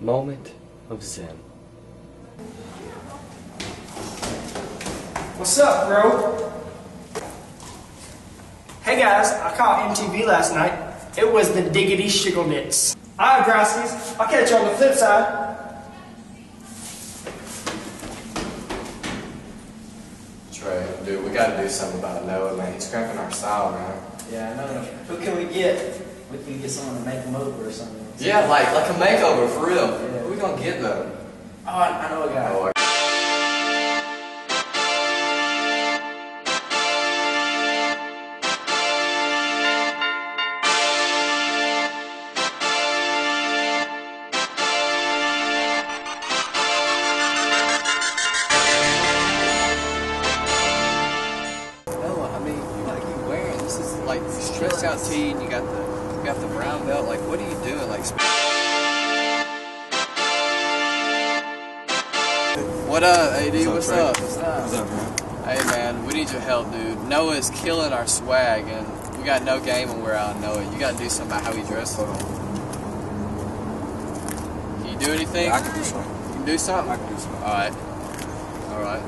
Moment of Zen. What's up, bro? Hey guys, I caught MTV last night. It was the Diggity Shiggledits. Alright, Grasskies, I'll catch you on the flip side. Trey, dude, we gotta do something about Noah, man. He's cramping our style, man. Yeah, I know. Who can we get? We can get someone to make them over or something. Yeah, like like a makeover for real. Yeah. Who we gonna get though? Oh, I I know a guy. Oh, like stretched out tee, and you got the you got the brown belt. Like, what are you doing? Like, what up, AD? What's, up? What's up? Man? Hey man, we need your help, dude. Noah's killing our swag, and we got no game when we're out. Noah, you got to do something about how he dresses. Can you do anything? I can do something. You can do something. I can do something. All right. All right.